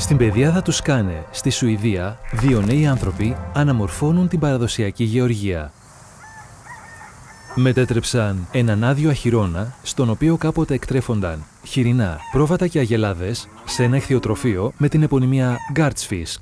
Στην πεδιάδα τους Σκάνε, στη Σουηδία, δύο νέοι άνθρωποι αναμορφώνουν την παραδοσιακή γεωργία. Μετέτρεψαν έναν άδειο αχυρώνα, στον οποίο κάποτε εκτρέφονταν χοιρινά, πρόβατα και αγελάδες, σε ένα ηχθειοτροφείο με την επωνυμία Gartsfisk.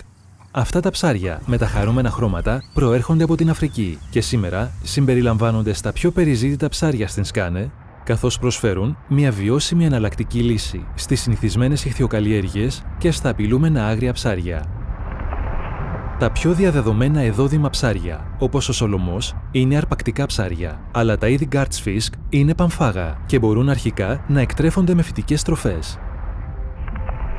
Αυτά τα ψάρια με τα χαρούμενα χρώματα προέρχονται από την Αφρική και σήμερα συμπεριλαμβάνονται στα πιο περιζήτητα ψάρια στην Σκάνε, καθώς προσφέρουν μια βιώσιμη εναλλακτική λύση στις συνηθισμένες ηχθειοκαλλιέργειες και στα απειλούμενα άγρια ψάρια. Τα πιο διαδεδομένα εδόδημα ψάρια, όπως ο σολομός, είναι αρπακτικά ψάρια, αλλά τα είδη Gartsfisk είναι πανφάγα και μπορούν αρχικά να εκτρέφονται με φυτικές τροφές.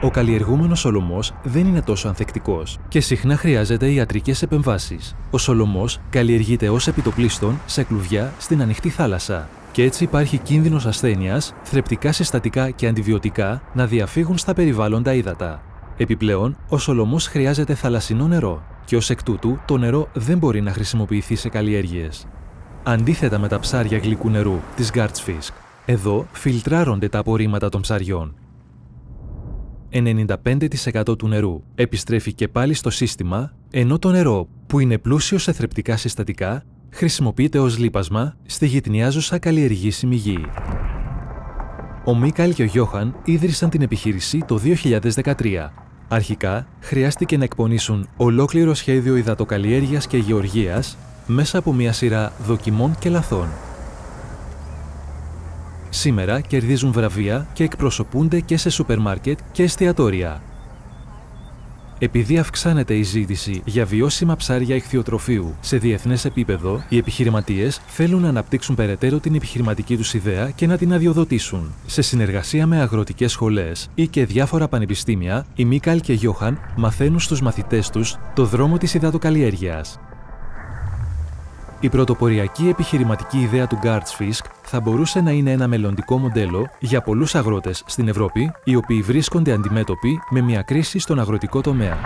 Ο καλλιεργούμενος σολομός δεν είναι τόσο ανθεκτικός και συχνά χρειάζεται ιατρικές επεμβάσεις. Ο σολομός καλλιεργείται ως επιτοπλίστων σε κλουβιά στην ανοιχτή θάλασσα και έτσι υπάρχει κίνδυνος ασθένειας, θρεπτικά συστατικά και αντιβιωτικά να διαφύγουν στα περιβάλλοντα ύδατα. Επιπλέον, ο σολομός χρειάζεται θαλασσινό νερό και ως εκ τούτου το νερό δεν μπορεί να χρησιμοποιηθεί σε καλλιέργειες. Αντίθετα με τα ψάρια γλυκού νερού της Gartsfisk, εδώ φιλτράρονται τα απορρίμματα των ψαριών. 95% του νερού επιστρέφει και πάλι στο σύστημα, ενώ το νερό, που είναι πλούσιο σε θρεπτικά συστατικά, χρησιμοποιείται ως λίπασμα στη γυτνιάζουσα καλλιεργήσιμη γη. Ο Μίκαλ και ο Γιώχαν ίδρυσαν την επιχείρηση το 2013. Αρχικά, χρειάστηκε να εκπονήσουν ολόκληρο σχέδιο υδατοκαλλιέργειας και γεωργίας μέσα από μια σειρά δοκιμών και λαθών. Σήμερα κερδίζουν βραβεία και εκπροσωπούνται και σε σούπερ μάρκετ και εστιατόρια, επειδή αυξάνεται η ζήτηση για βιώσιμα ψάρια ηχθειοτροφείου σε διεθνές επίπεδο, οι επιχειρηματίες θέλουν να αναπτύξουν περαιτέρω την επιχειρηματική τους ιδέα και να την αδειοδοτήσουν. Σε συνεργασία με αγροτικές σχολές ή και διάφορα πανεπιστήμια, οι Μίκαλ και Γιώχαν μαθαίνουν στους μαθητές τους το δρόμο της υδατοκαλλιέργειας. Η πρωτοποριακή επιχειρηματική ιδέα του Guards Fisk θα μπορούσε να είναι ένα μελλοντικό μοντέλο για πολλούς αγρότες στην Ευρώπη, οι οποίοι βρίσκονται αντιμέτωποι με μια κρίση στον αγροτικό τομέα.